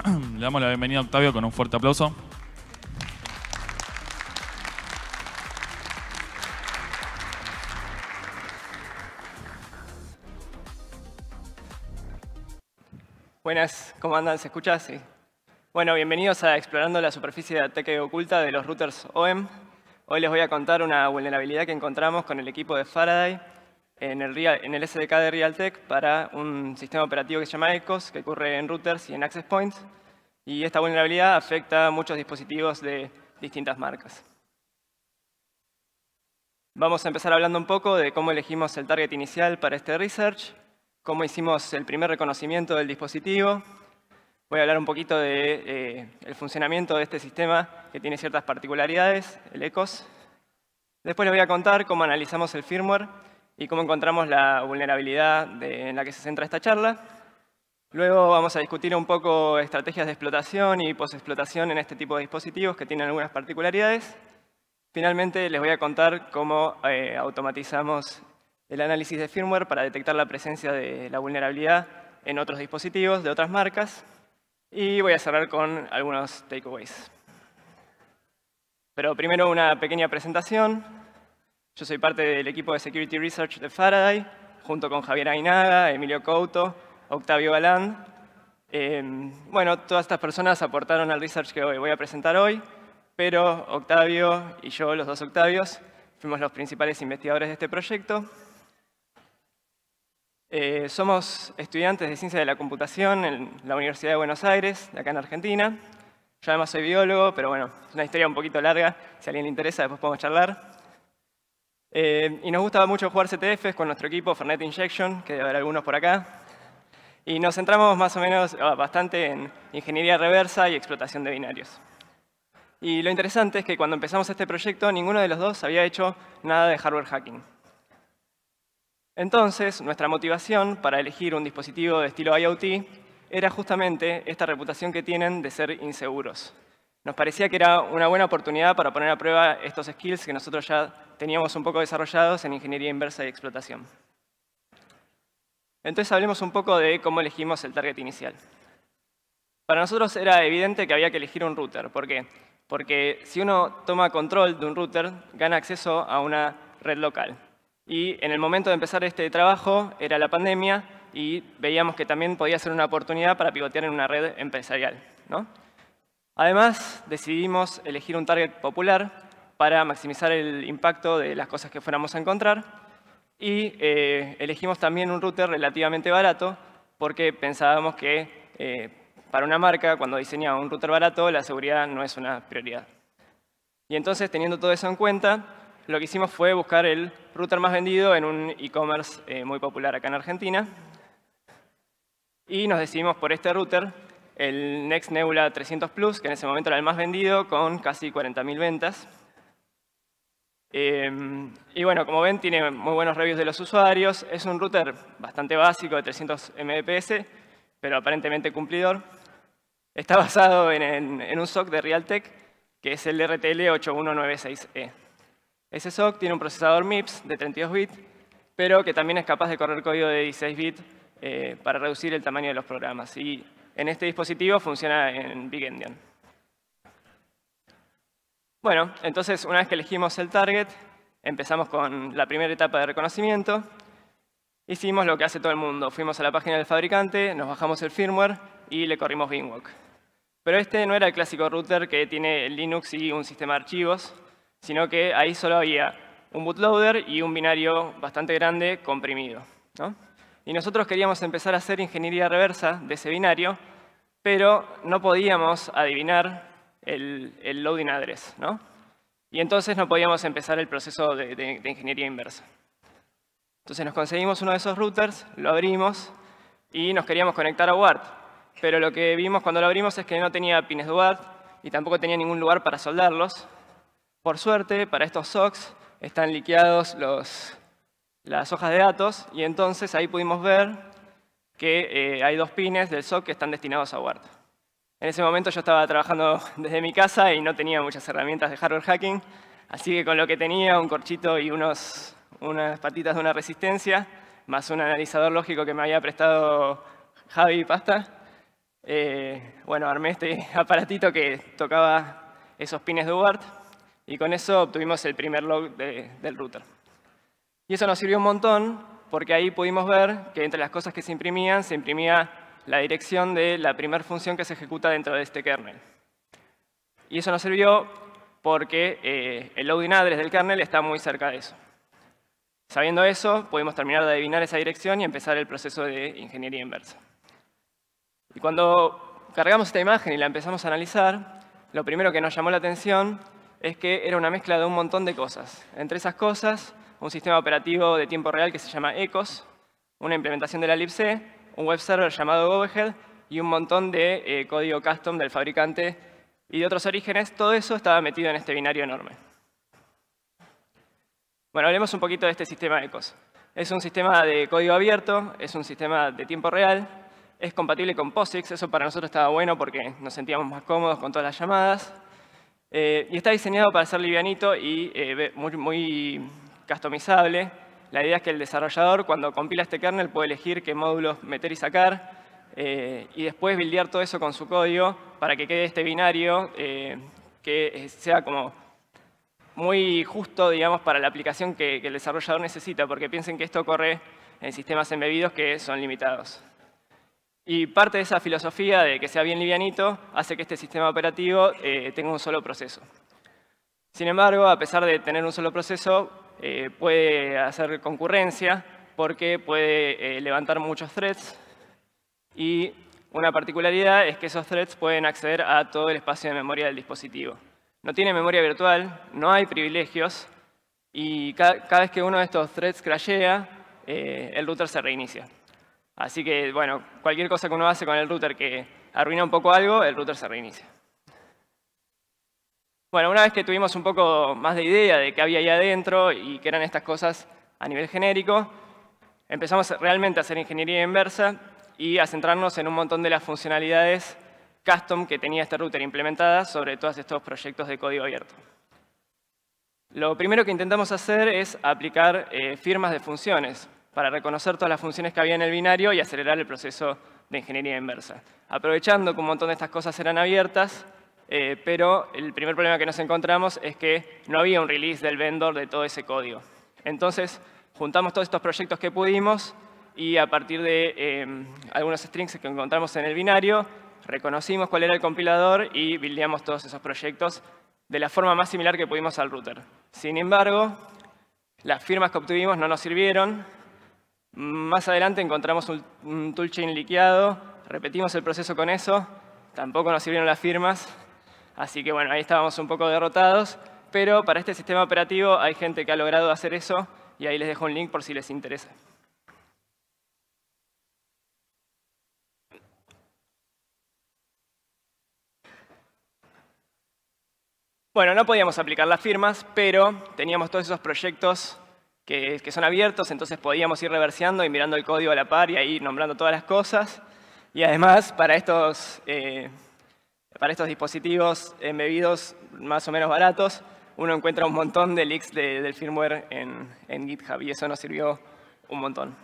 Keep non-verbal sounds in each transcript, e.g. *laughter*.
*clears throat* Le damos la bienvenida a Octavio con un fuerte aplauso. Buenas, ¿cómo andan? ¿Se escucha? Sí. Bueno, bienvenidos a Explorando la superficie de ataque oculta de los routers OEM. Hoy les voy a contar una vulnerabilidad que encontramos con el equipo de Faraday en el, en el SDK de Realtek para un sistema operativo que se llama ECOS, que ocurre en routers y en access points. Y esta vulnerabilidad afecta a muchos dispositivos de distintas marcas. Vamos a empezar hablando un poco de cómo elegimos el target inicial para este research cómo hicimos el primer reconocimiento del dispositivo. Voy a hablar un poquito del de, eh, funcionamiento de este sistema que tiene ciertas particularidades, el ECOS. Después les voy a contar cómo analizamos el firmware y cómo encontramos la vulnerabilidad en la que se centra esta charla. Luego vamos a discutir un poco estrategias de explotación y post-explotación en este tipo de dispositivos que tienen algunas particularidades. Finalmente les voy a contar cómo eh, automatizamos el análisis de firmware para detectar la presencia de la vulnerabilidad en otros dispositivos de otras marcas. Y voy a cerrar con algunos takeaways. Pero primero una pequeña presentación. Yo soy parte del equipo de Security Research de Faraday, junto con Javier Ainaga, Emilio Couto, Octavio Galán. Em, bueno, todas estas personas aportaron al research que voy a presentar hoy, pero Octavio y yo, los dos Octavios, fuimos los principales investigadores de este proyecto. Eh, somos estudiantes de Ciencia de la Computación en la Universidad de Buenos Aires, de acá en Argentina. Yo además soy biólogo, pero bueno, es una historia un poquito larga. Si a alguien le interesa, después podemos charlar. Eh, y nos gusta mucho jugar CTFs con nuestro equipo Fernet Injection, que debe haber algunos por acá. Y nos centramos más o menos ah, bastante en ingeniería reversa y explotación de binarios. Y lo interesante es que cuando empezamos este proyecto, ninguno de los dos había hecho nada de hardware hacking. Entonces, nuestra motivación para elegir un dispositivo de estilo IoT era justamente esta reputación que tienen de ser inseguros. Nos parecía que era una buena oportunidad para poner a prueba estos skills que nosotros ya teníamos un poco desarrollados en ingeniería inversa y explotación. Entonces hablemos un poco de cómo elegimos el target inicial. Para nosotros era evidente que había que elegir un router. ¿Por qué? Porque si uno toma control de un router, gana acceso a una red local. Y en el momento de empezar este trabajo era la pandemia y veíamos que también podía ser una oportunidad para pivotear en una red empresarial. Además, decidimos elegir un target popular para maximizar el impacto de las cosas que fuéramos a encontrar y eh, elegimos también un router relativamente barato porque pensábamos que eh, para una marca, cuando diseñaba un router barato, la seguridad no es una prioridad. Y entonces, teniendo todo eso en cuenta, lo que hicimos fue buscar el router más vendido en un e-commerce eh, muy popular acá en Argentina. Y nos decidimos por este router, el Next Nebula 300 Plus, que en ese momento era el más vendido, con casi 40.000 ventas. Em, y bueno, como ven, tiene muy buenos reviews de los usuarios. Es un router bastante básico de 300 Mbps, pero aparentemente cumplidor. Está *laughs* basado en, un SOC de Realtek, que es el RTL 8196E. Ese SOC tiene un procesador MIPS de 32 bits, pero que también es capaz de correr código de 16 bits eh, para reducir el tamaño de los programas. Y en este dispositivo funciona en Big Endian. Bueno, entonces una vez que elegimos el target, empezamos con la primera etapa de reconocimiento. Hicimos lo que hace todo el mundo. Fuimos a la página del fabricante, nos bajamos el firmware y le corrimos Beamwalk. Pero este no era el clásico router que tiene Linux y un sistema de archivos, sino que ahí solo había un bootloader y un binario bastante grande comprimido. Y nosotros queríamos empezar a hacer ingeniería reversa de ese binario, pero no podíamos adivinar el, loading address. Y entonces no podíamos empezar el proceso de, de, ingeniería inversa. Entonces nos conseguimos uno de esos routers, lo abrimos y nos queríamos conectar a WART. Pero lo que vimos cuando lo abrimos es que no tenía pines de y tampoco tenía ningún lugar para soldarlos. Por suerte, para estos SOCs están liqueados las hojas de datos y entonces ahí pudimos ver que eh, hay dos pines del SOC que están destinados a WART. En ese momento yo estaba trabajando *laughs* desde mi casa y no tenía muchas herramientas de hardware hacking, así que con lo que tenía, un corchito y unos, unas patitas de una resistencia, más un analizador lógico que me había prestado Javi Pasta, eh, bueno, armé este *laughs* aparatito que tocaba esos pines de UART y con eso obtuvimos el primer log del router. Y eso nos sirvió un montón porque ahí pudimos ver que entre las cosas que se imprimían, se imprimía la dirección de la primera función que se ejecuta dentro de este kernel. Y eso nos sirvió porque eh, el loading address del kernel está muy cerca de eso. Sabiendo eso, podemos terminar de adivinar esa dirección y empezar el proceso de ingeniería inversa. Y cuando cargamos esta imagen y la empezamos a analizar, lo primero que nos llamó la atención es que era una mezcla de un montón de cosas. Entre esas cosas, un sistema operativo de tiempo real que se llama ECOS, una implementación de la libc, un web server llamado Overhead y un montón de eh, código custom del fabricante y de otros orígenes. Todo eso estaba metido en este binario enorme. Bueno, hablemos un poquito de este sistema ECOS. Es un sistema de código abierto, es un sistema de tiempo real, es compatible con POSIX, eso para nosotros estaba bueno porque nos sentíamos más cómodos con todas las llamadas. Eh, y está diseñado para ser livianito y eh, muy, muy customizable. La idea es que el desarrollador, cuando compila este kernel, puede elegir qué módulos meter y sacar, eh, y después buildear todo eso con su código para que quede este binario que sea como muy justo, digamos, para la aplicación que, el desarrollador necesita, porque piensen que esto corre en sistemas embebidos que son limitados. Y parte de esa filosofía de que sea bien livianito hace que este sistema operativo eh, tenga un solo proceso. Sin embargo, a pesar de tener un solo proceso, eh, puede hacer concurrencia porque puede eh, levantar muchos threads y una particularidad es que esos threads pueden acceder a todo el espacio de memoria del dispositivo no tiene memoria virtual, no hay privilegios, y cada, vez que uno de estos threads crashea, eh, el router se reinicia. Así que, bueno, cualquier cosa que uno hace con el router que arruina un poco algo, el router se reinicia. Bueno, una vez que tuvimos un poco más de idea de qué había ahí adentro y qué eran estas cosas a nivel genérico, empezamos realmente a hacer ingeniería inversa y a centrarnos en un montón de las funcionalidades custom que tenía este router implementada sobre todos estos proyectos de código abierto. Lo primero que intentamos hacer es aplicar eh, firmas de funciones para reconocer todas las funciones que había en el binario y acelerar el proceso de ingeniería inversa. Aprovechando que un montón de estas cosas eran abiertas, eh, pero el primer problema que nos encontramos es que no había un release del vendor de todo ese código. Entonces, juntamos todos estos proyectos que pudimos y a partir de eh, algunos strings que encontramos en el binario, reconocimos cuál era el compilador y buildeamos todos esos proyectos de la forma más similar que pudimos al router. Sin embargo, las firmas que obtuvimos no nos sirvieron. Más adelante encontramos un, toolchain liqueado, repetimos el proceso con eso, tampoco nos sirvieron las firmas, así que bueno, ahí estábamos un poco derrotados, pero para este sistema operativo hay gente que ha logrado hacer eso y ahí les dejo un link por si les interesa. Bueno, no podíamos aplicar las firmas, pero teníamos todos esos proyectos que, son abiertos, entonces podíamos ir reverseando y mirando el código a la par y ahí nombrando todas las cosas. Y además, para estos, eh, para estos dispositivos embebidos más o menos baratos, uno encuentra un montón de leaks del firmware en, en GitHub y eso nos sirvió un montón.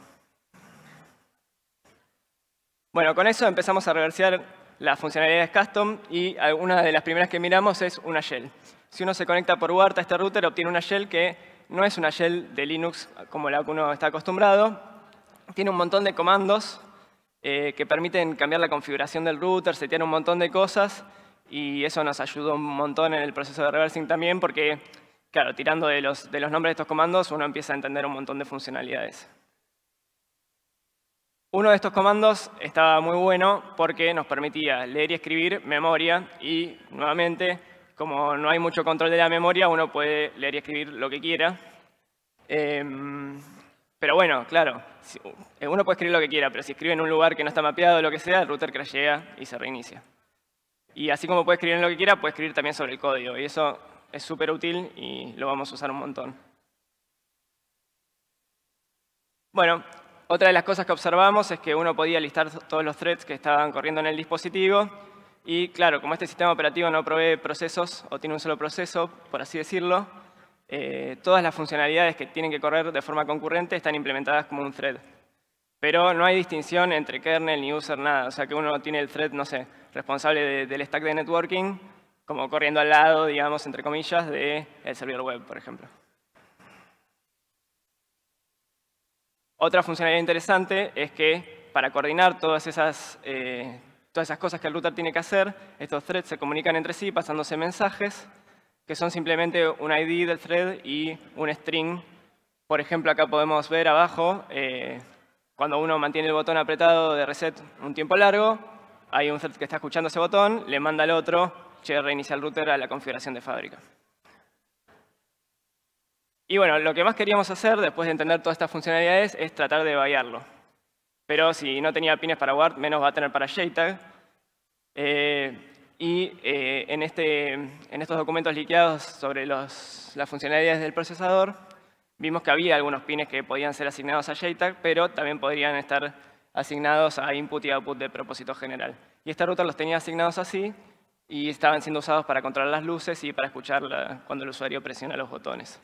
Bueno, con eso empezamos a reversear las funcionalidades custom y una de las primeras que miramos es una shell. Si uno se conecta por UART a este router, obtiene una shell que no es una shell de Linux como la que uno está acostumbrado. Tiene un montón de comandos eh, que permiten cambiar la configuración del router, setear un montón de cosas y eso nos ayudó un montón en el proceso de reversing también porque, claro, tirando de los, nombres de estos comandos uno empieza a entender un montón de funcionalidades. Uno de estos comandos estaba muy bueno porque nos permitía leer y escribir memoria y, nuevamente, como no hay mucho control de la memoria, uno puede leer y escribir lo que quiera. Em, pero bueno, claro, uno puede escribir lo que quiera, pero si escribe en un lugar que no está mapeado o lo que sea, el router crashea y se reinicia. Y así como puede escribir en lo que quiera, puede escribir también sobre el código. Y eso es súper útil y lo vamos a usar un montón. Bueno, otra de las cosas que observamos es que uno podía listar todos los threads que estaban corriendo en el dispositivo y claro, como este sistema operativo no provee procesos o tiene un solo proceso, por así decirlo, eh, todas las funcionalidades que tienen que correr de forma concurrente están implementadas como un thread. pero no hay distinción entre kernel ni user, nada. O sea que uno tiene el thread, no sé, responsable del stack de networking, como corriendo al lado, digamos, entre comillas, del servidor web, por ejemplo. Otra funcionalidad interesante es que para coordinar todas esas, eh, todas esas cosas que el router tiene que hacer, estos threads se comunican entre sí pasándose mensajes, que son simplemente un ID del thread y un string. Por ejemplo, acá podemos ver abajo, eh, cuando uno mantiene el botón apretado de reset un tiempo largo, hay un thread que está escuchando ese botón, le manda al otro, che, reinicia el router a la configuración de fábrica. Y bueno, lo que más queríamos hacer, después de entender todas estas funcionalidades, es tratar de vallarlo. Pero si no tenía pines para WART, menos va a tener para JTAG. Eh, y eh, en, este, en, estos documentos liqueados sobre los, las funcionalidades del procesador, vimos que había algunos pines que podían ser asignados a JTAG, pero también podrían estar asignados a input y output de propósito general. Y este router los tenía asignados así y estaban siendo usados para controlar las luces y para escuchar cuando el usuario presiona los botones.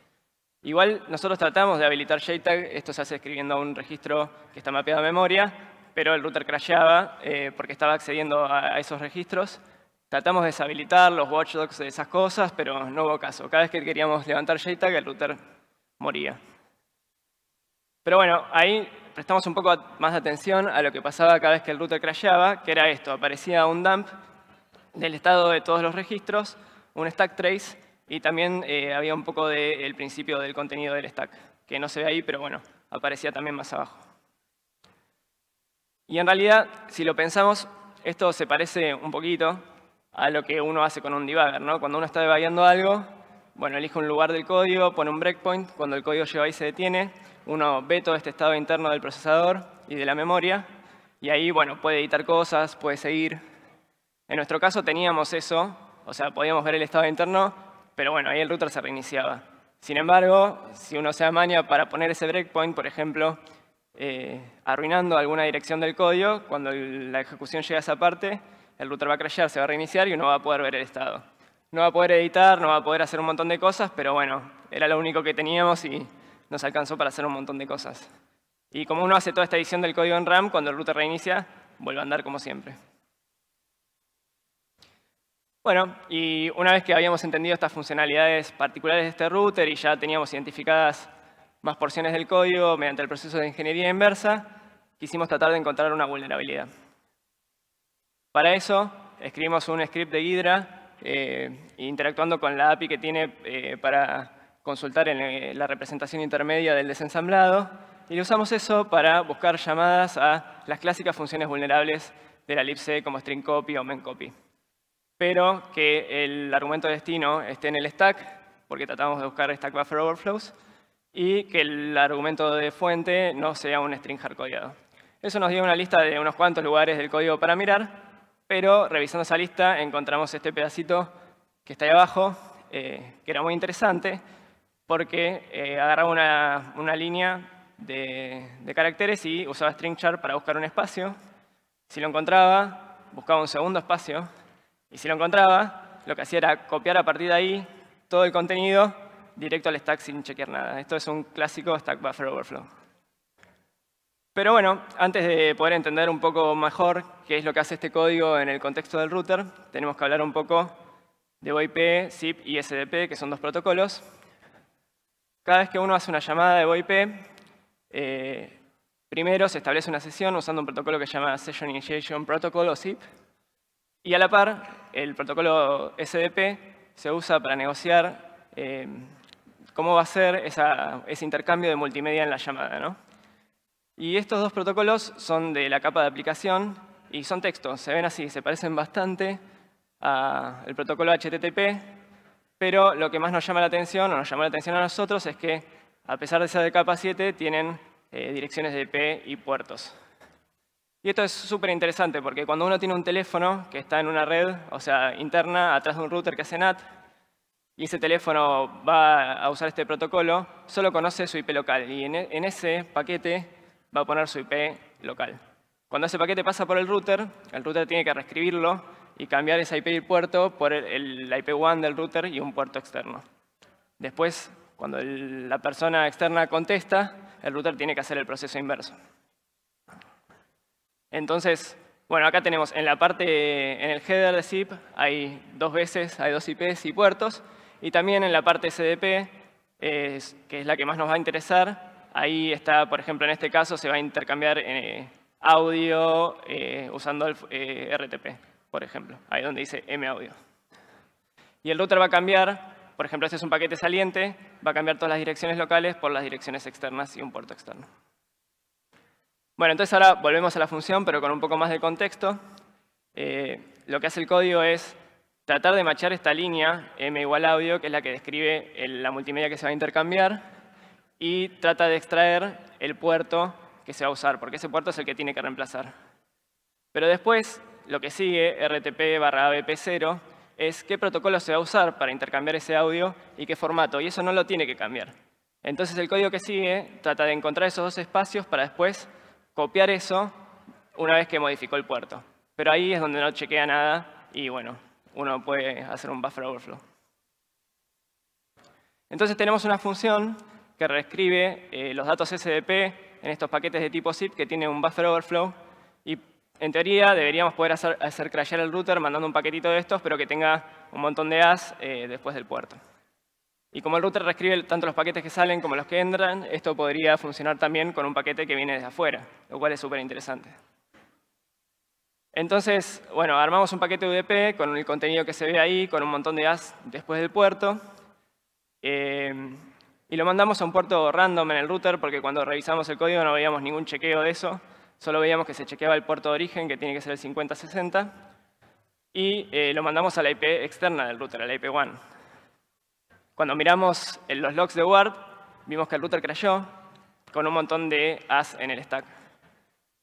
Igual nosotros tratamos de habilitar JTAG, esto se hace escribiendo a un registro que está mapeado a memoria, pero el router crasheaba eh, porque estaba accediendo a, esos registros. Tratamos de deshabilitar los watchdogs de esas cosas, pero no hubo caso. Cada vez que queríamos levantar JTAG, el router moría. Pero bueno, ahí prestamos un poco más de atención a lo que pasaba cada vez que el router crasheaba, que era esto, aparecía un dump del estado de todos los registros, un stack trace, y también eh, había un poco del principio del contenido del stack, que no se ve ahí, pero bueno, aparecía también más abajo. Y en realidad, si lo pensamos, esto se parece un poquito a lo que uno hace con un debugger. ¿no? Cuando uno está debuggando algo, bueno, elige un lugar del código, pone un breakpoint, cuando el código llega ahí se detiene, uno ve todo este estado interno del procesador y de la memoria, y ahí, bueno, puede editar cosas, puede seguir. En nuestro caso teníamos eso, o sea, podíamos ver el estado interno, pero bueno, ahí el router se reiniciaba. Sin embargo, si uno se amaña para poner ese breakpoint, por ejemplo, eh, arruinando alguna dirección del código, cuando la ejecución llega a esa parte, el router va a crashear, se va a reiniciar y uno va a poder ver el estado. No va a poder editar, no va a poder hacer un montón de cosas, pero bueno, era lo único que teníamos y nos alcanzó para hacer un montón de cosas. Y como uno hace toda esta edición del código en RAM, cuando el router reinicia, vuelve a andar como siempre. Bueno, y una vez que habíamos entendido estas funcionalidades particulares de este router y ya teníamos identificadas más porciones del código mediante el proceso de ingeniería inversa, quisimos tratar de encontrar una vulnerabilidad. Para eso, escribimos un script de Hydra eh, interactuando con la API que tiene eh, para consultar en eh, la representación intermedia del desensamblado y usamos eso para buscar llamadas a las clásicas funciones vulnerables de la libc como string copy o memcopy pero que el argumento de destino esté en el stack, porque tratamos de buscar stack buffer overflows, y que el argumento de fuente no sea un string hardcodeado. Eso nos dio una lista de unos cuantos lugares del código para mirar, pero revisando esa lista encontramos este pedacito que está ahí abajo, eh, que era muy interesante, porque eh, agarraba una, línea de, de, caracteres y usaba string char para buscar un espacio. Si lo encontraba, buscaba un segundo espacio, y si lo encontraba, lo que hacía era copiar a partir de ahí todo el contenido directo al stack sin chequear nada. Esto es un clásico Stack Buffer Overflow. Pero bueno, antes de poder entender un poco mejor qué es lo que hace este código en el contexto del router, tenemos que hablar un poco de VoIP, SIP y SDP, que son dos protocolos. Cada vez que uno hace una llamada de VoIP, eh, primero se establece una sesión usando un protocolo que se llama Session Initiation Protocol o SIP, y a la par, el protocolo SDP se usa para negociar eh, cómo va a ser ese intercambio de multimedia en la llamada. Y estos dos protocolos son de la capa de aplicación y son textos. Se ven así, se parecen bastante al protocolo HTTP, pero lo que más nos llama la atención, o nos llama la atención a nosotros, es que a pesar de ser de capa 7, tienen eh, direcciones de IP y puertos. Y esto es súper interesante porque cuando uno tiene un teléfono que está en una red, o sea, interna, atrás de un router que hace NAT, y ese teléfono va a usar este protocolo, solo conoce su IP local y en e, ese paquete va a poner su IP local. Cuando ese paquete pasa por el router, el router tiene que reescribirlo y cambiar esa IP y puerto por el, la IP1 del router y un puerto externo. Después, cuando la persona externa contesta, el router tiene que hacer el proceso inverso. Entonces, bueno, acá tenemos en la parte, en el header de zip, hay dos veces, hay dos IPs y puertos, y también en la parte SDP, que es la que más nos va a interesar, ahí está, por ejemplo, en este caso se va a intercambiar eh, audio eh, usando el eh, RTP, por ejemplo, ahí donde dice M-audio. Y el router va a cambiar, por ejemplo, este es un paquete saliente, va a cambiar todas las direcciones locales por las direcciones externas y un puerto externo. Bueno, entonces ahora volvemos a la función, pero con un poco más de contexto. Lo que hace el código es tratar de machar esta línea m igual audio, que es la que describe la multimedia que se va a intercambiar, y trata de extraer el puerto que se va a usar, porque ese puerto es el que tiene que reemplazar. Pero después, lo que sigue, RTP barra ABP0, es qué protocolo se va a usar para intercambiar ese audio y qué formato, y eso no lo tiene que cambiar. Entonces el código que sigue trata de encontrar esos dos espacios para después copiar eso una vez que modificó el puerto. Pero ahí es donde no chequea nada y bueno, uno puede hacer un buffer overflow. Entonces tenemos una función que reescribe eh, los datos SDP en estos paquetes de tipo zip que tiene un buffer overflow y en teoría deberíamos poder hacer, hacer crashear el router mandando un paquetito de estos, pero que tenga un montón de as eh, después del puerto. Y como el router reescribe tanto los paquetes que salen como los que entran, esto podría funcionar también con un paquete que viene desde afuera, lo cual es súper interesante. Entonces, bueno, armamos un paquete UDP con el contenido que se ve ahí, con un montón de as después del puerto. Eh, y lo mandamos a un puerto random en el router, porque cuando revisamos el código no veíamos ningún chequeo de eso. Solo veíamos que se chequeaba el puerto de origen, que tiene que ser el 5060. Y eh, lo mandamos a la IP externa del router, a la IP1. Cuando miramos en los logs de Word, vimos que el router crashó con un montón de as en el stack.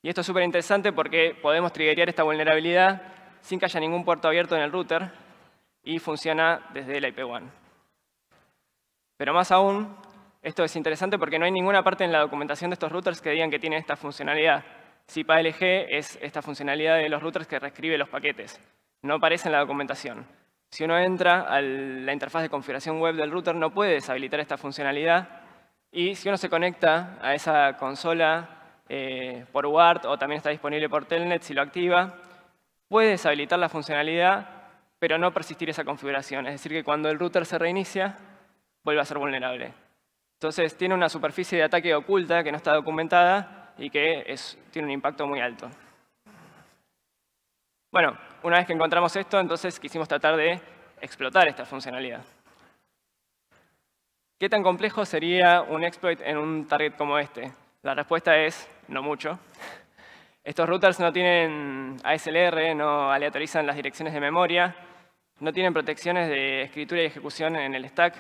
Y esto es súper interesante porque podemos triggerear esta vulnerabilidad sin que haya ningún puerto abierto en el router y funciona desde la IP1. Pero más aún, esto es interesante porque no hay ninguna parte en la documentación de estos routers que digan que tiene esta funcionalidad. SIPA-LG es esta funcionalidad de los routers que reescribe los paquetes. No aparece en la documentación. Si uno entra a la interfaz de configuración web del router, no puede deshabilitar esta funcionalidad. Y si uno se conecta a esa consola eh, por UART o también está disponible por Telnet, si lo activa, puede deshabilitar la funcionalidad, pero no persistir esa configuración. Es decir, que cuando el router se reinicia, vuelve a ser vulnerable. Entonces, tiene una superficie de ataque oculta que no está documentada y que tiene un impacto muy alto. Bueno, una vez que encontramos esto, entonces quisimos tratar de explotar esta funcionalidad. ¿Qué tan complejo sería un exploit en un target como este? La respuesta es no mucho. Estos routers no tienen ASLR, no aleatorizan las direcciones de memoria, no tienen protecciones de escritura y ejecución en el stack,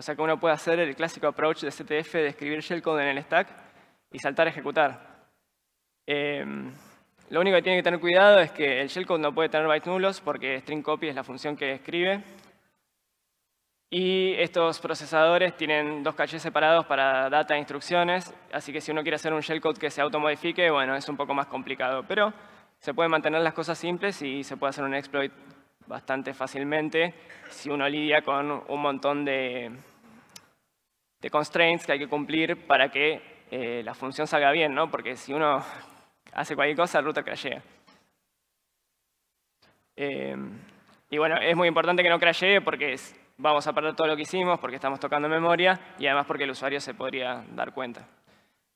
o sea que uno puede hacer el clásico approach de CTF de escribir shellcode en el stack y saltar a ejecutar. Em, lo único que tiene que tener cuidado es que el shellcode no puede tener bytes nulos porque string copy es la función que escribe. Y estos procesadores tienen dos caches separados para data e instrucciones, así que si uno quiere hacer un shellcode que se automodifique, bueno, es un poco más complicado. Pero se pueden mantener las cosas simples y se puede hacer un exploit bastante fácilmente si uno lidia con un montón de, de constraints que hay que cumplir para que eh, la función salga bien, ¿no? Porque si uno *laughs* hace cualquier cosa, el router crashea. Eh, y bueno, es muy importante que no crashee porque vamos a perder todo lo que hicimos, porque estamos tocando memoria y además porque el usuario se podría dar cuenta.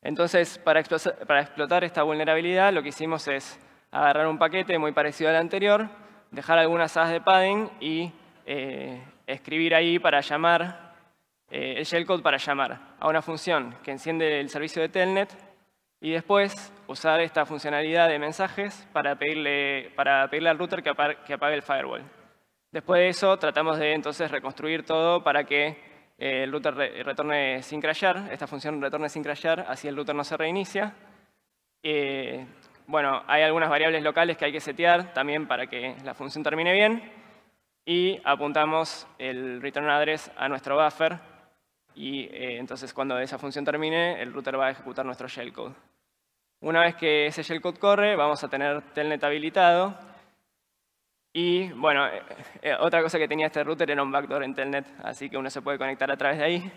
Entonces, para explotar esta vulnerabilidad, lo que hicimos es agarrar un paquete muy parecido al anterior, dejar algunas as de padding y eh, escribir ahí para llamar, eh, el shellcode para llamar a una función que enciende el servicio de Telnet y después usar esta funcionalidad de mensajes para pedirle, para pedirle al router que apague, el firewall. Después de eso, tratamos de entonces reconstruir todo para que eh, el router retorne sin crashear, esta función retorne sin crashear, así el router no se reinicia. Eh, bueno, hay algunas variables locales que hay que setear también para que la función termine bien. Y apuntamos el return address a nuestro buffer. Y eh, entonces cuando esa función termine, el router va a ejecutar nuestro shellcode. Una vez que ese shellcode corre, vamos a tener telnet habilitado. Y bueno, eh, eh, otra cosa que tenía este router era un backdoor en telnet, así que uno se puede conectar a través de ahí.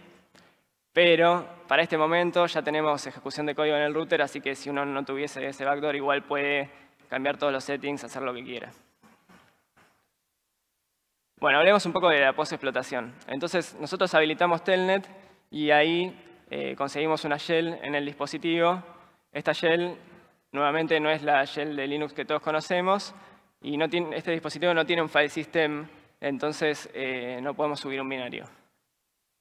Pero para este momento ya tenemos ejecución de código en el router, así que si uno no tuviese ese backdoor, igual puede cambiar todos los settings, hacer lo que quiera. Bueno, hablemos un poco de la post-explotación. Entonces, nosotros habilitamos Telnet y ahí eh, conseguimos una shell en el dispositivo. Esta shell, nuevamente, no es la shell de Linux que todos conocemos y este dispositivo no tiene un file system, entonces eh, no podemos subir un binario.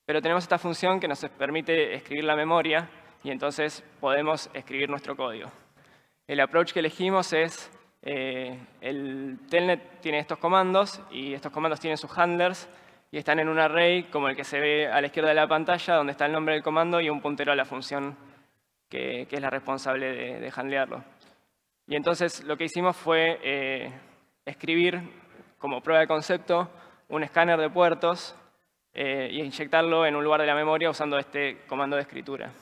Pero tenemos esta función que nos permite escribir la memoria y entonces podemos escribir nuestro código. El approach que elegimos es, eh, el telnet tiene estos comandos y estos comandos tienen sus handlers y están en un array como el que se ve a la izquierda de la pantalla, donde está el nombre del comando y un puntero a la función que, es la responsable de, handlearlo. Y entonces lo que hicimos fue eh, escribir como prueba de concepto un escáner de puertos eh, y inyectarlo en un lugar de la memoria usando este comando de escritura.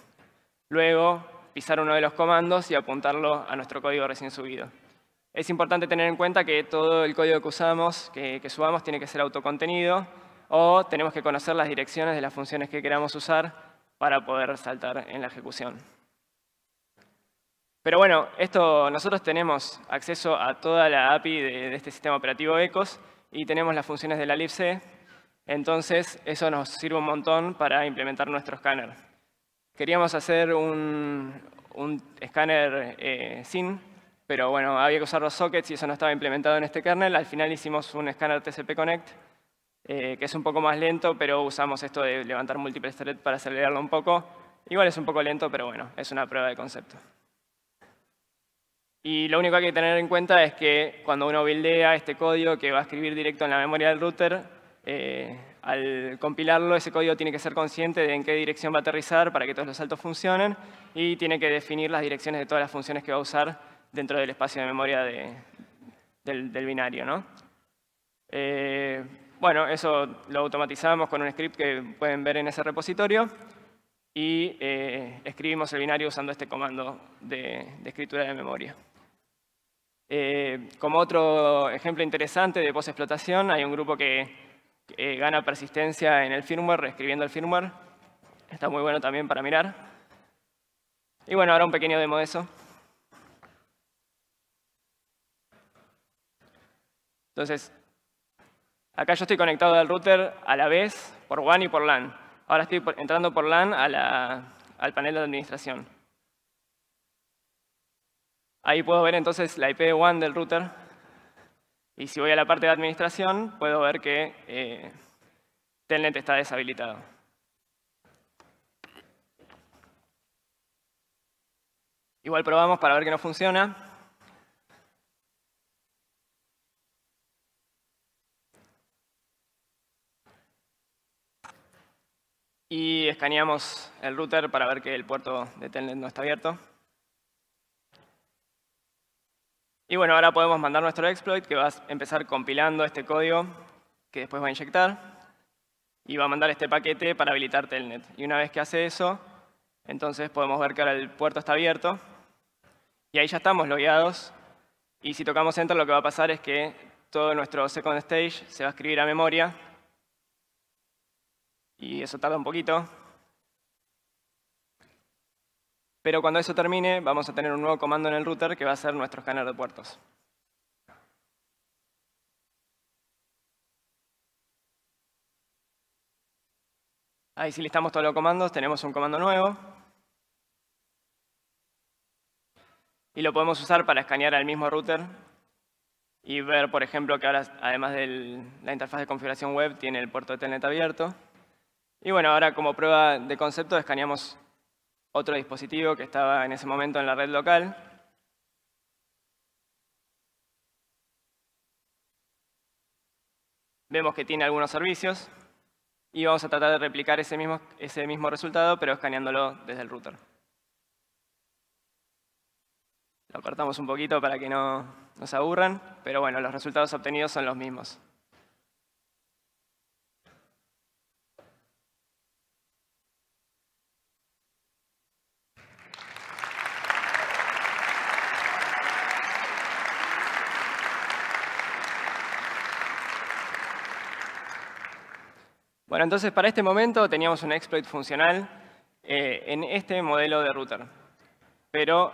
Luego, pisar uno de los comandos y apuntarlo a nuestro código recién subido. Es importante tener en cuenta que todo el código que usamos, que, subamos, tiene que ser autocontenido o tenemos que conocer las direcciones de las funciones que queramos usar para poder saltar en la ejecución. Pero bueno, esto, nosotros tenemos acceso a toda la API de, este sistema operativo ECOS y tenemos las funciones de la libc entonces, eso nos sirve un montón para implementar nuestro escáner. Queríamos hacer un, escáner eh, SIN, pero bueno, había que usar los sockets y eso no estaba implementado en este kernel. Al final hicimos un escáner TCP Connect, eh, que es un poco más lento, pero usamos esto de levantar múltiples threads para acelerarlo un poco. Igual es un poco lento, pero bueno, es una prueba de concepto. Y lo único que hay que tener en cuenta es que cuando uno buildea este código que va a escribir directo en la memoria del router, eh, al compilarlo, ese código tiene que ser consciente de en qué dirección va a aterrizar para que todos los saltos funcionen y tiene que definir las direcciones de todas las funciones que va a usar dentro del espacio de memoria del, binario. ¿no? Eh, bueno, eso lo automatizamos con un script que pueden ver en ese repositorio y eh, escribimos el binario usando este comando de, escritura de memoria. como otro ejemplo interesante de post-explotación, hay un grupo que eh, gana persistencia en el firmware, reescribiendo el firmware. Está muy bueno también para mirar. Y bueno, ahora un pequeño demo de eso. Entonces, acá yo estoy conectado al router a la vez por WAN y por LAN. Ahora estoy entrando por LAN al panel de administración. Ahí puedo ver entonces la IP de WAN del router y si voy a la parte de administración, puedo ver que eh, Telnet está deshabilitado. Igual probamos para ver que no funciona. Y escaneamos el router para ver que el puerto de Telnet no está abierto. Y bueno, ahora podemos mandar nuestro exploit que va a empezar compilando este código que después va a inyectar y va a mandar este paquete para habilitar Telnet. Y una vez que hace eso, entonces podemos ver que ahora el puerto está abierto y ahí ya estamos logueados. Y si tocamos Enter lo que va a pasar es que todo nuestro second stage se va a escribir a memoria y eso tarda un poquito. Pero cuando eso termine, vamos a tener un nuevo comando en el router que va a ser nuestro escáner de puertos. Ahí si listamos todos los comandos, tenemos un comando nuevo. Y lo podemos usar para escanear al mismo router y ver, por ejemplo, que ahora, además de la interfaz de configuración web, tiene el puerto de Telnet abierto. Y bueno, ahora como prueba de concepto escaneamos otro dispositivo que estaba en ese momento en la red local. Vemos que tiene algunos servicios y vamos a tratar de replicar ese mismo, ese mismo resultado, pero escaneándolo desde el router. Lo cortamos un poquito para que no nos aburran, pero bueno, los resultados obtenidos son los mismos. Bueno, entonces para este momento teníamos un exploit funcional eh, en este modelo de router. Pero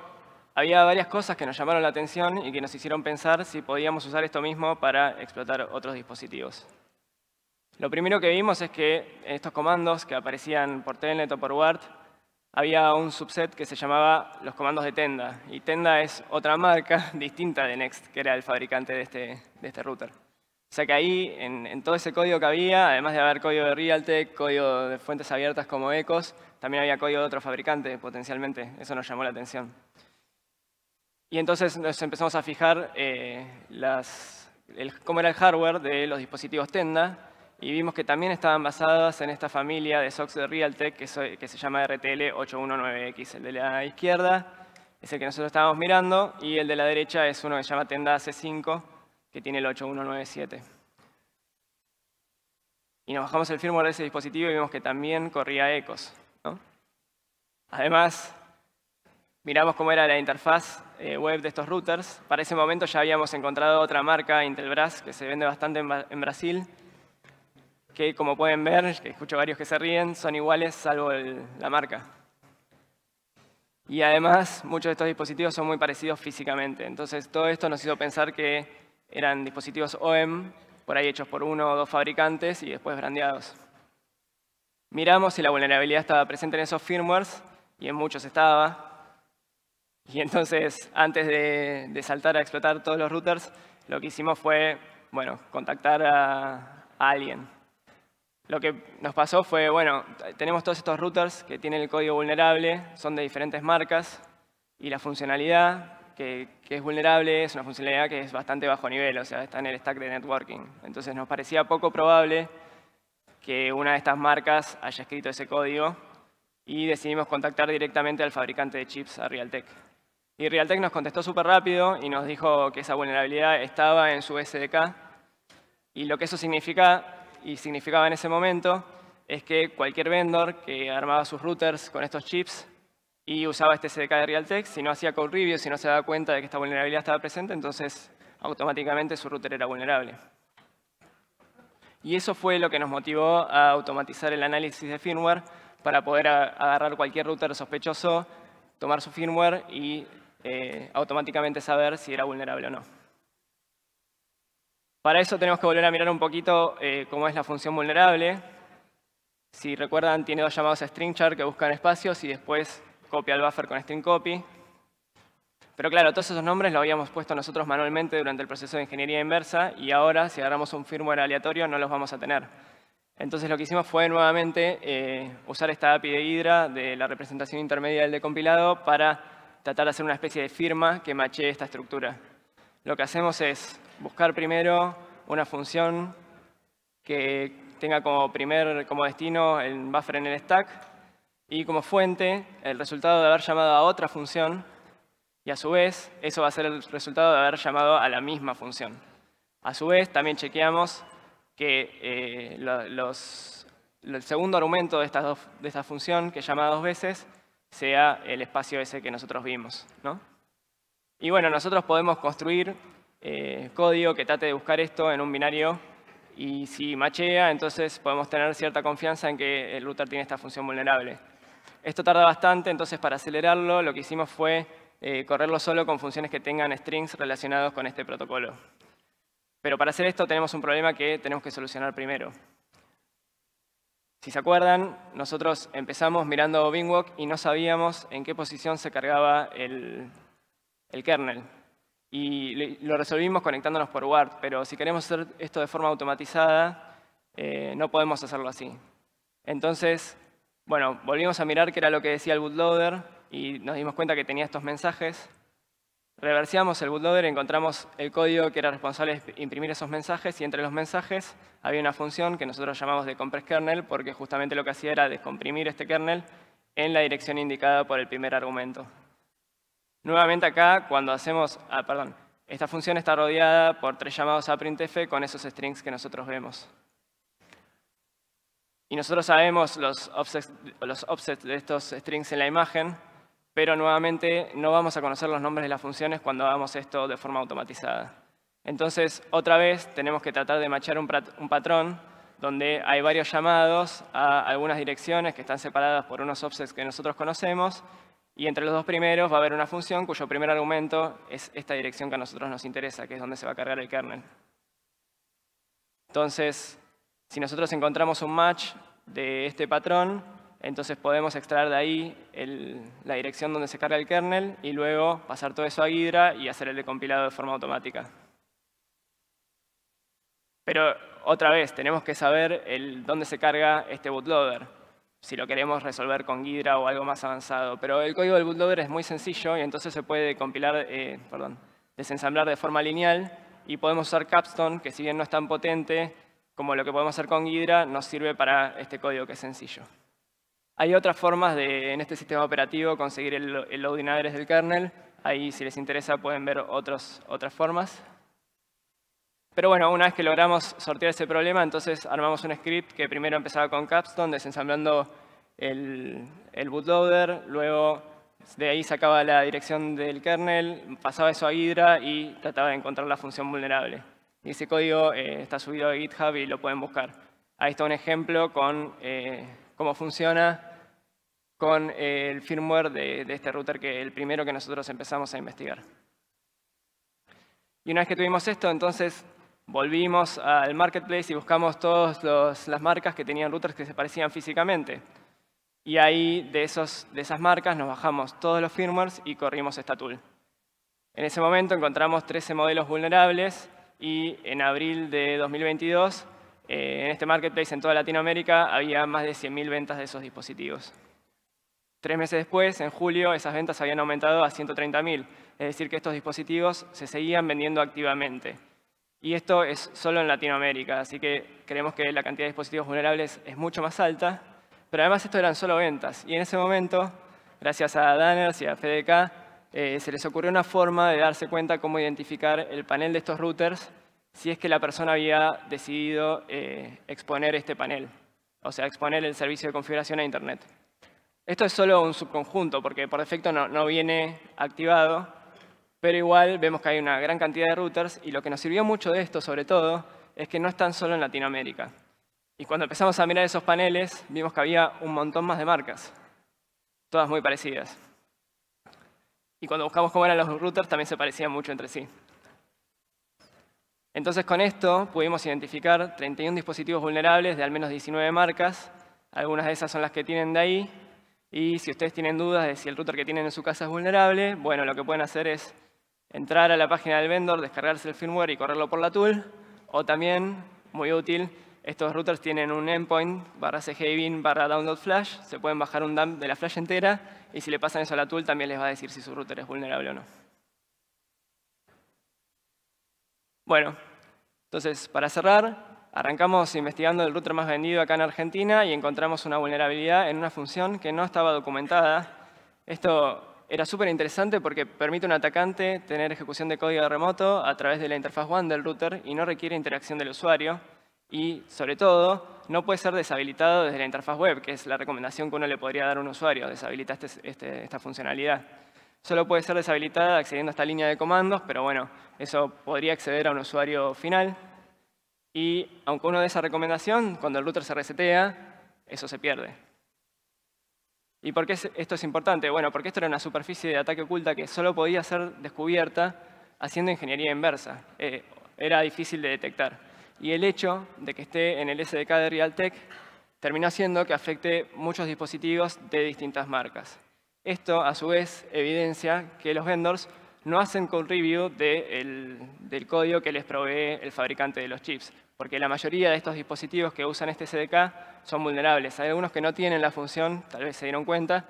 había varias cosas que nos llamaron la atención y que nos hicieron pensar si podíamos usar esto mismo para explotar otros dispositivos. Lo primero que vimos es que en estos comandos que aparecían por Telnet o por WART, había un subset que se llamaba los comandos de Tenda. Y Tenda es otra marca *laughs* distinta de Next, que era el fabricante de este, de este router. O sea que ahí, en, todo ese código que había, además de haber código de Realtek, código de fuentes abiertas como Ecos, también había código de otro fabricante potencialmente. Eso nos llamó la atención. Y entonces nos empezamos a fijar eh, cómo era el hardware de los dispositivos Tenda y vimos que también estaban basadas en esta familia de SOCs de Realtek que, se llama RTL 819X. El de la izquierda es el que nosotros estábamos mirando y el de la derecha es uno que se llama Tenda C5 que tiene el 8197. Y nos bajamos el firmware de ese dispositivo y vimos que también corría ECOS. Además, miramos cómo era la interfaz eh, web de estos routers. Para ese momento ya habíamos encontrado otra marca, Intelbras, que se vende bastante en Brasil, que como pueden ver, que escucho varios que se ríen, son iguales salvo la marca. Y además, muchos de estos dispositivos son muy parecidos físicamente. Entonces, todo esto nos hizo pensar que eran dispositivos OEM, por ahí hechos por uno o dos fabricantes y después brandeados. Miramos si la vulnerabilidad estaba presente en esos firmwares, y en muchos estaba. Y entonces, antes de, saltar a explotar todos los routers, lo que hicimos fue, bueno, contactar a alguien lo que nos pasó fue, bueno, tenemos todos estos routers que tienen el código vulnerable, son de diferentes marcas, y la funcionalidad que, es vulnerable es una funcionalidad que es bastante bajo nivel, o sea, está en el stack de networking. Entonces nos parecía poco probable que una de estas marcas haya escrito ese código y decidimos contactar directamente al fabricante de chips, a Realtek. Y Realtek nos contestó súper rápido y nos dijo que esa vulnerabilidad estaba en su SDK. Y lo que eso significa y significaba en ese momento es que cualquier vendor que armaba sus routers con estos chips y usaba este SDK de Realtek, si no hacía code review, si no se daba cuenta de que esta vulnerabilidad estaba presente, entonces automáticamente su router era vulnerable. Y eso fue lo que nos motivó a automatizar el análisis de firmware para poder agarrar cualquier router sospechoso, tomar su firmware y eh, automáticamente saber si era vulnerable o no. Para eso tenemos que volver a mirar un poquito eh, cómo es la función vulnerable. Si recuerdan, tiene dos llamados a stringchar que buscan espacios y después copia el buffer con string copy. Pero claro, todos esos nombres los habíamos puesto nosotros manualmente durante el proceso de ingeniería inversa y ahora, si agarramos un firmware aleatorio, no los vamos a tener. Entonces lo que hicimos fue nuevamente eh, usar esta API de Hydra de la representación intermedia del decompilado para tratar de hacer una especie de firma que mache esta estructura. Lo que hacemos es buscar primero una función que tenga como primer como destino el buffer en el stack y como fuente el resultado de haber llamado a otra función y a su vez eso va a ser el resultado de haber llamado a la misma función. A su vez también chequeamos que eh, el segundo argumento de esta, de esta función que llama dos veces sea el espacio ese que nosotros vimos. ¿no? Y bueno, nosotros podemos construir eh, código que trate de buscar esto en un binario y si machea, entonces podemos tener cierta confianza en que el router tiene esta función vulnerable. Esto tarda bastante, entonces para acelerarlo lo que hicimos fue eh, correrlo solo con funciones que tengan strings relacionados con este protocolo. Pero para hacer esto tenemos un problema que tenemos que solucionar primero. Si se acuerdan, nosotros empezamos mirando Bingwalk y no sabíamos en qué posición se cargaba el, el kernel. Y lo resolvimos conectándonos por WART, pero si queremos hacer esto de forma automatizada, eh, no podemos hacerlo así. Entonces, bueno, volvimos a mirar qué era lo que decía el bootloader y nos dimos cuenta que tenía estos mensajes. Reversiamos el bootloader encontramos el código que era responsable de imprimir esos mensajes y entre los mensajes había una función que nosotros llamamos de compress kernel porque justamente lo que hacía era descomprimir este kernel en la dirección indicada por el primer argumento. Nuevamente acá, cuando hacemos, ah, perdón, esta función está rodeada por tres llamados a printf con esos strings que nosotros vemos. Y nosotros sabemos los offsets, los offsets de estos strings en la imagen, pero nuevamente no vamos a conocer los nombres de las funciones cuando hagamos esto de forma automatizada. Entonces, otra vez, tenemos que tratar de machar un, patrón donde hay varios llamados a algunas direcciones que están separadas por unos offsets que nosotros conocemos, y entre los dos primeros va a haber una función cuyo primer argumento es esta dirección que a nosotros nos interesa, que es donde se va a cargar el kernel. Entonces, si nosotros encontramos un match de este patrón, entonces podemos extraer de ahí la dirección donde se carga el kernel y luego pasar todo eso a Hydra y hacer el decompilado de forma automática. Pero otra vez, tenemos que saber dónde se carga este bootloader, si lo queremos resolver con Hydra o algo más avanzado. Pero el código del bootloader es muy sencillo y entonces se puede compilar, eh, perdón, desensamblar de forma lineal y podemos usar Capstone, que si bien no es tan potente como lo que podemos hacer con Hydra, nos sirve para este código que es sencillo. Hay otras formas de, en este sistema operativo, conseguir el, el loading address del kernel. Ahí, si les interesa, pueden ver otras formas. Pero bueno, una vez que logramos sortear ese problema, entonces armamos un script que primero empezaba con Capstone, desensamblando el, el bootloader, luego de ahí sacaba la dirección del kernel, pasaba eso a Hydra y trataba de encontrar la función vulnerable. Y ese código eh, está subido a GitHub y lo pueden buscar. Ahí está un ejemplo con eh, cómo funciona con el firmware de, de este router, que es el primero que nosotros empezamos a investigar. Y una vez que tuvimos esto, entonces volvimos al marketplace y buscamos todas las marcas que tenían routers que se parecían físicamente. Y ahí de, esos, de esas marcas nos bajamos todos los firmwares y corrimos esta tool. En ese momento encontramos 13 modelos vulnerables y en abril de 2022 eh, en este marketplace en toda Latinoamérica había más de 100.000 ventas de esos dispositivos. Tres meses después, en julio, esas ventas habían aumentado a 130.000, es decir, que estos dispositivos se seguían vendiendo activamente. Y esto es solo en Latinoamérica, así que creemos que la cantidad de dispositivos vulnerables es mucho más alta, pero además esto eran solo ventas. Y en ese momento, gracias a Danners y a FDK, eh, se les ocurrió una forma de darse cuenta cómo identificar el panel de estos routers si es que la persona había decidido eh, exponer este panel, o sea, exponer el servicio de configuración a Internet. Esto es solo un subconjunto, porque por defecto no, no viene activado, pero igual vemos que hay una gran cantidad de routers y lo que nos sirvió mucho de esto, sobre todo, es que no están solo en Latinoamérica. Y cuando empezamos a mirar esos paneles, vimos que había un montón más de marcas, todas muy parecidas. Y cuando buscamos cómo eran los routers, también se parecían mucho entre sí. Entonces con esto pudimos identificar 31 dispositivos vulnerables de al menos 19 marcas. Algunas de esas son las que tienen de ahí. Y si ustedes tienen dudas de si el router que tienen en su casa es vulnerable, bueno, lo que pueden hacer es entrar a la página del vendor, descargarse el firmware y correrlo por la tool. O también, muy útil, estos routers tienen un endpoint barra cgbin barra download flash. Se pueden bajar un dump de la flash entera y si le pasan eso a la tool también les va a decir si su router es vulnerable o no. Bueno, entonces para cerrar, arrancamos investigando el router más vendido acá en Argentina y encontramos una vulnerabilidad en una función que no estaba documentada. Esto era súper interesante porque permite a un atacante tener ejecución de código remoto a través de la interfaz WAN del router y no requiere interacción del usuario. Y, sobre todo, no puede ser deshabilitado desde la interfaz web, que es la recomendación que uno le podría dar a un usuario, deshabilitar este, este, esta funcionalidad. Solo puede ser deshabilitada accediendo a esta línea de comandos, pero bueno, eso podría acceder a un usuario final. Y aunque uno dé esa recomendación, cuando el router se resetea, eso se pierde. ¿Y por qué esto es importante? Bueno, porque esto era una superficie de ataque oculta que solo podía ser descubierta haciendo ingeniería inversa. Eh, era difícil de detectar. Y el hecho de que esté en el SDK de Realtek terminó haciendo que afecte muchos dispositivos de distintas marcas. Esto, a su vez, evidencia que los vendors no hacen code review del código que les provee el fabricante de los chips, porque la mayoría de estos dispositivos que usan este SDK son vulnerables. Hay algunos que no tienen la función, tal vez se dieron cuenta,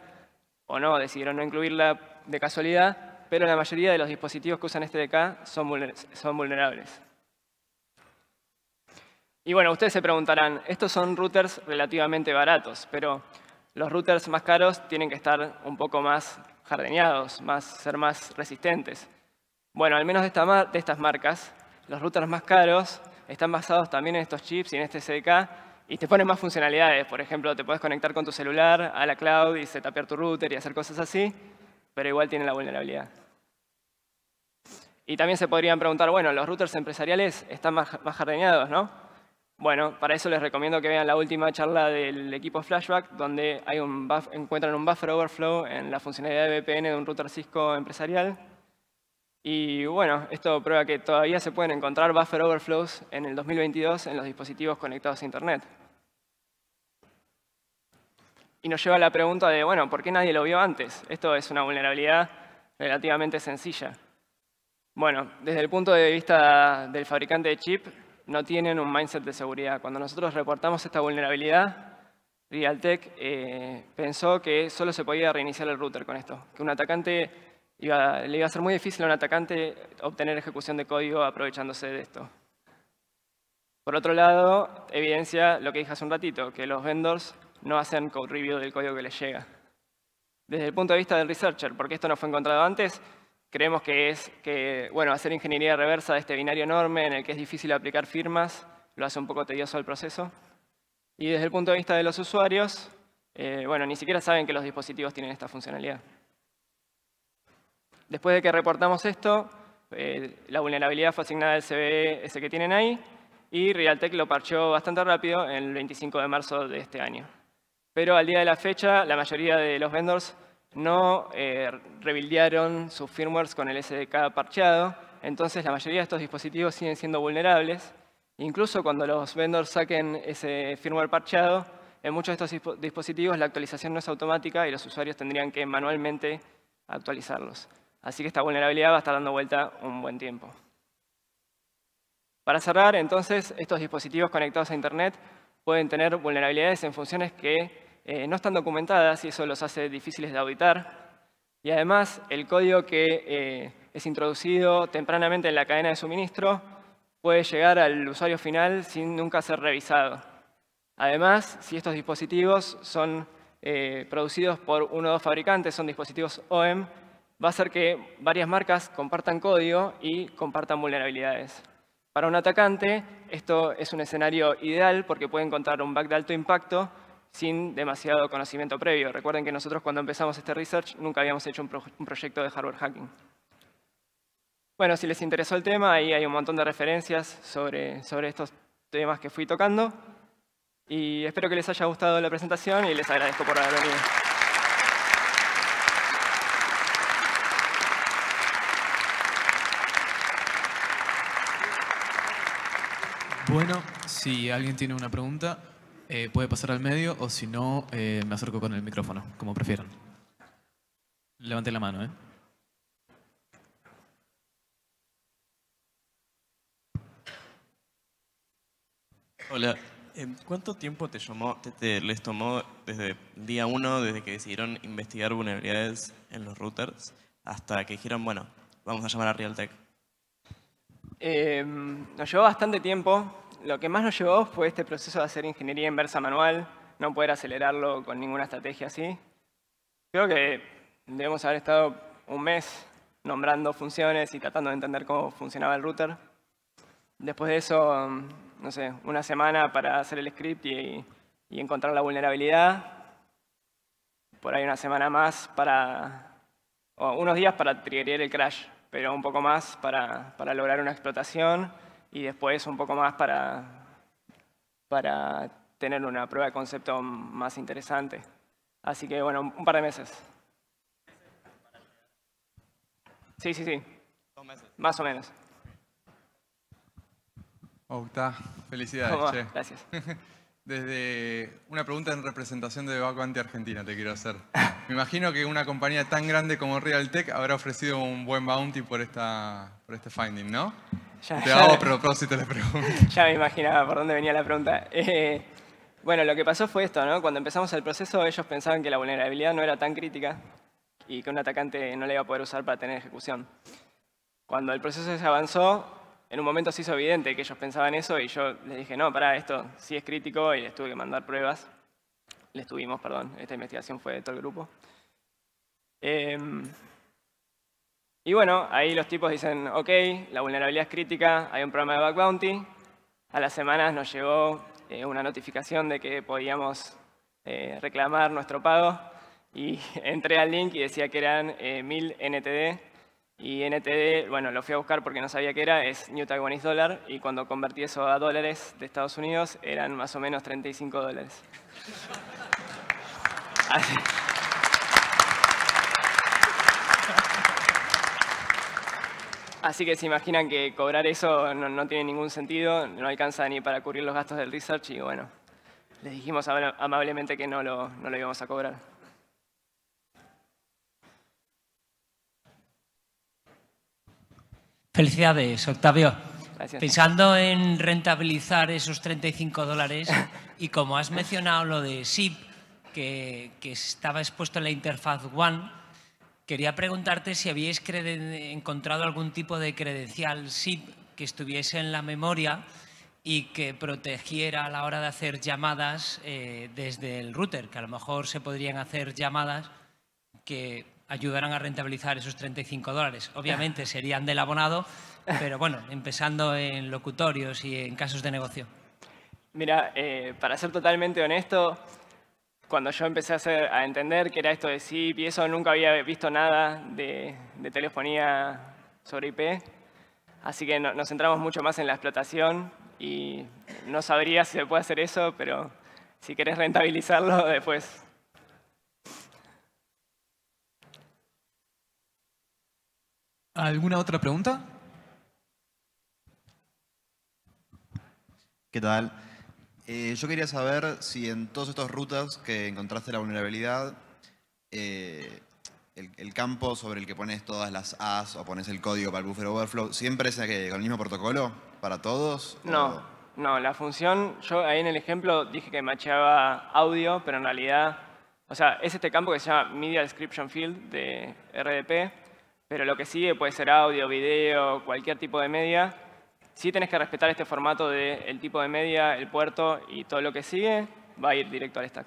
o no, decidieron no incluirla de casualidad, pero la mayoría de los dispositivos que usan este SDK son vulnerables. Y bueno, ustedes se preguntarán, estos son routers relativamente baratos, pero los routers más caros tienen que estar un poco más jardineados, más, ser más resistentes. Bueno, al menos de, de estas marcas, los routers más caros están basados también en estos chips y en este SDK y te ponen más funcionalidades. Por ejemplo, te puedes conectar con tu celular a la cloud y setapear tu router y hacer cosas así, pero igual tienen la vulnerabilidad. Y también se podrían preguntar, bueno, los routers empresariales están más, más jardineados, ¿no? Bueno, para eso les recomiendo que vean la última charla del equipo Flashback, donde encuentran un buffer overflow en la funcionalidad de VPN de un router Cisco empresarial. Y bueno, esto prueba que todavía se pueden encontrar buffer overflows en el 2022 en los dispositivos conectados a Internet. Y nos lleva a la pregunta de, bueno, ¿por qué nadie lo vio antes? Esto es una vulnerabilidad relativamente sencilla. Bueno, desde el punto de vista del fabricante de chip, no tienen un mindset de seguridad. Cuando nosotros reportamos esta vulnerabilidad, Realtek eh, pensó que solo se podía reiniciar el router con esto, que un atacante le iba a ser muy difícil a un atacante obtener ejecución de código aprovechándose de esto. Por otro lado, evidencia lo que dije hace un ratito, que los vendors no hacen code review del código que les llega. Desde el punto de vista del researcher, porque esto no fue encontrado antes, creemos que es que, bueno, hacer ingeniería reversa de este binario enorme en el que es difícil aplicar firmas, lo hace un poco tedioso el proceso. Y desde el punto de vista de los usuarios, eh, bueno, ni siquiera saben que los dispositivos tienen esta funcionalidad. Después de que reportamos esto, eh, la vulnerabilidad fue asignada al CVE ese que tienen ahí, y Realtek lo parcheó bastante rápido el 25 de marzo de este año. Pero al día de la fecha, la mayoría de los vendors no eh, sus firmwares con el SDK parcheado, entonces la mayoría de estos dispositivos siguen siendo vulnerables. Incluso cuando los vendors saquen ese firmware parcheado, en muchos de estos dispositivos la actualización no es automática y los usuarios tendrían que manualmente actualizarlos. Así que esta vulnerabilidad va a estar dando vuelta un buen tiempo. Para cerrar, entonces, estos dispositivos conectados a Internet pueden tener vulnerabilidades en funciones que eh, no están documentadas y eso los hace difíciles de auditar. Y además, el código que eh, es introducido tempranamente en la cadena de suministro puede llegar al usuario final sin nunca ser revisado. Además, si estos dispositivos son eh, producidos por uno o dos fabricantes, son dispositivos OEM, va a hacer que varias marcas compartan código y compartan vulnerabilidades. Para un atacante, esto es un escenario ideal porque puede encontrar un bug de alto impacto sin demasiado conocimiento previo. Recuerden que nosotros cuando empezamos este research nunca habíamos hecho un, proyecto de hardware hacking. Bueno, si les interesó el tema, ahí hay un montón de referencias sobre, sobre estos temas que fui tocando. Y espero que les haya gustado la presentación y les agradezco por haber venido. Bueno, si alguien tiene una pregunta, eh, puede pasar al medio o si no, eh, me acerco con el micrófono, como prefieran. Levante la mano, ¿eh? Hola, eh, ¿cuánto tiempo te, les tomó desde día uno, desde que decidieron investigar vulnerabilidades en los routers, hasta que dijeron, bueno, vamos a llamar a Realtek? nos llevó bastante tiempo lo que más nos llevó fue este proceso de hacer ingeniería inversa manual, no poder acelerarlo con ninguna estrategia así. Creo que debemos haber estado un mes nombrando funciones y tratando de entender cómo funcionaba el router. Después de eso, no sé, una semana para hacer el script y, encontrar la vulnerabilidad. Por ahí una semana más para, o unos días para triggerar el crash, pero un poco más para, para lograr una explotación y después un poco más para, para tener una prueba de concepto más interesante. Así que bueno, un par de meses. Sí, sí, sí. Dos meses. Más o menos. Oh, está. Felicidades, che. Gracias. *laughs* Desde una pregunta en representación de Anti Argentina te quiero hacer. Me imagino que una compañía tan grande como Realtek habrá ofrecido un buen bounty por, esta, por este finding, ¿no? Ya, te hago a propósito la pregunta. *laughs* Ya me imaginaba por dónde venía la pregunta. Eh, bueno, lo que pasó fue esto, ¿no? Cuando empezamos el proceso, ellos pensaban que la vulnerabilidad no era tan crítica y que un atacante no la iba a poder usar para tener ejecución. Cuando el proceso se avanzó, en un momento se hizo evidente que ellos pensaban eso y yo les dije, no, para esto sí es crítico y les tuve que mandar pruebas. Les tuvimos, perdón, esta investigación fue de todo el grupo. Eh, y bueno, ahí los tipos dicen, ok, la vulnerabilidad es crítica, hay un programa de bug bounty. A las semanas nos llegó eh, una notificación de que podíamos eh, reclamar nuestro pago y *laughs* entré al link y decía que eran 1000 eh, NTD Y NTD, bueno, lo fui a buscar porque no sabía qué era, es New Taiwanese Dollar, y cuando convertí eso a dólares de Estados Unidos eran más o menos 35 dólares. *laughs* Así. Así que se imaginan que cobrar eso no, no tiene ningún sentido, no alcanza ni para cubrir los gastos del research y bueno, les dijimos ama- amablemente que no lo, no lo íbamos a cobrar. Felicidades, Octavio. Gracias. Pensando en rentabilizar esos 35 dólares y como has mencionado lo de SIP, que, que estaba expuesto en la interfaz One, quería preguntarte si habíais encontrado algún tipo de credencial SIP que estuviese en la memoria y que protegiera a la hora de hacer llamadas eh, desde el router, que a lo mejor se podrían hacer llamadas que ayudaran a rentabilizar esos 35 dólares. Obviamente *laughs* serían del abonado, pero bueno, empezando en locutorios y en casos de negocio. Mira, eh, para ser totalmente honesto, cuando yo empecé a, hacer- a entender que era esto de SIP y eso, nunca había visto nada de, de telefonía sobre IP. Así que no- nos centramos mucho más en la explotación y no sabría si se puede hacer eso, pero si querés rentabilizarlo, *laughs* después ¿Alguna otra pregunta? ¿Qué tal? Eh, yo quería saber si en todos estos rutas que encontraste la vulnerabilidad, eh, el, el campo sobre el que pones todas las As o pones el código para el buffer overflow, ¿siempre es con el mismo protocolo para todos? No, O- no, la función, yo ahí en el ejemplo dije que macheaba audio, pero en realidad, o sea, es este campo que se llama Media Description Field de RDP, pero lo que sigue puede ser audio, video, cualquier tipo de media. Sí tenés que respetar este formato del tipo de media, el puerto y todo lo que sigue va a ir directo al stack.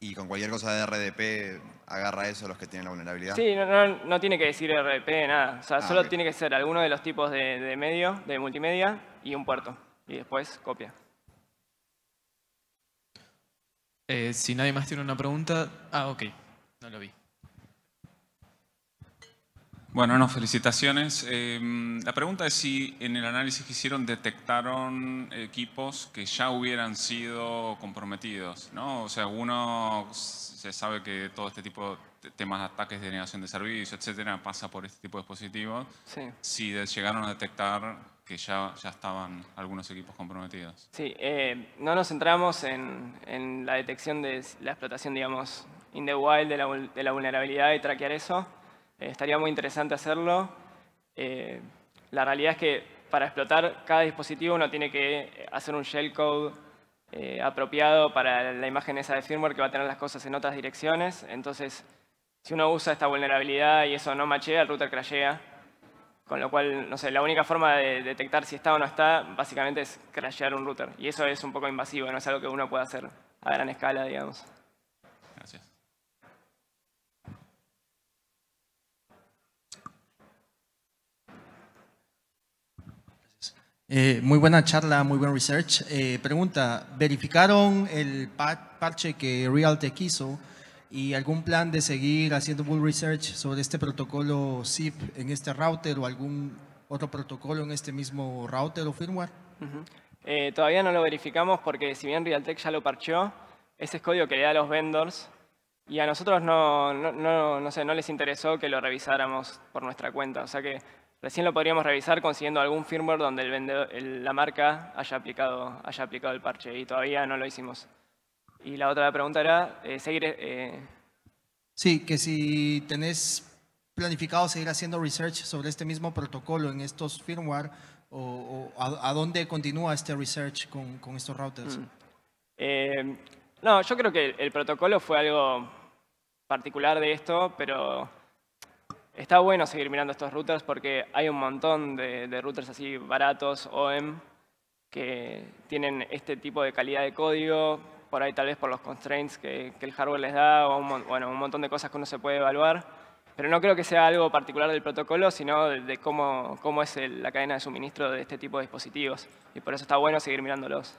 Y con cualquier cosa de RDP agarra eso los que tienen la vulnerabilidad. Sí, no, no- no tiene que decir RDP, nada. O sea, Ah, solo tiene que ser alguno de los tipos de, de medio, de multimedia y un puerto. Y después copia. Eh, si nadie más tiene una pregunta... Ah, ok. No lo vi. Bueno, no, felicitaciones. Eh, la pregunta es si en el análisis que hicieron detectaron equipos que ya hubieran sido comprometidos, ¿no? O sea, uno se sabe que todo este tipo de temas de ataques de negación de servicio, etcétera, pasa por este tipo de dispositivos. Sí. Si llegaron a detectar que ya, ya estaban algunos equipos comprometidos. Sí, eh, no nos centramos en, en la detección de la explotación, digamos, in the wild de la, de la vulnerabilidad y traquear eso. Eh, estaría muy interesante hacerlo. Eh, la realidad es que para explotar cada dispositivo uno tiene que hacer un shellcode eh, apropiado para la imagen esa de firmware que va a tener las cosas en otras direcciones. Entonces, si uno usa esta vulnerabilidad y eso no machea, el router crashea. Con lo cual, no sé, la única forma de detectar si está o no está, básicamente es crashear un router. Y eso es un poco invasivo, no es algo que uno pueda hacer a gran escala, digamos. Gracias. Eh, muy buena charla, muy buen research. Eh, pregunta, ¿verificaron el pa- parche que Realtek hizo y algún plan de seguir haciendo bull research sobre este protocolo SIP en este router o algún otro protocolo en este mismo router o firmware? Ujú. Eh, todavía no lo verificamos porque si bien Realtek ya lo parcheó, ese es código que le da a los vendors y a nosotros no, no, no, no sé, no les interesó que lo revisáramos por nuestra cuenta. O sea que recién lo podríamos revisar consiguiendo algún firmware donde el vendedor, el- la marca haya aplicado, haya aplicado el parche y todavía no lo hicimos. Y la otra pregunta era eh, seguir... eh, Sí, que si tenés planificado seguir haciendo research sobre este mismo protocolo en estos firmware o, o a, a dónde continúa este research con, con estos routers. Mm. Eh, no, yo creo que el, el protocolo fue algo particular de esto, pero está bueno seguir mirando estos routers porque hay un montón de, de routers así baratos, OEM, que tienen este tipo de calidad de código, por ahí tal vez por los constraints que, el hardware les da, o un, bueno, un montón de cosas que uno se puede evaluar. Pero no creo que sea algo particular del protocolo, sino de, cómo, cómo es la cadena de suministro de este tipo de dispositivos. Y por eso está bueno seguir mirándolos.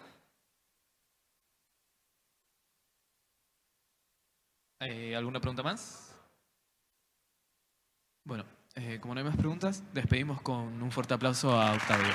Eh, ¿Alguna pregunta más? Bueno, Eh, como no hay más preguntas, despedimos con un fuerte aplauso a Octavio.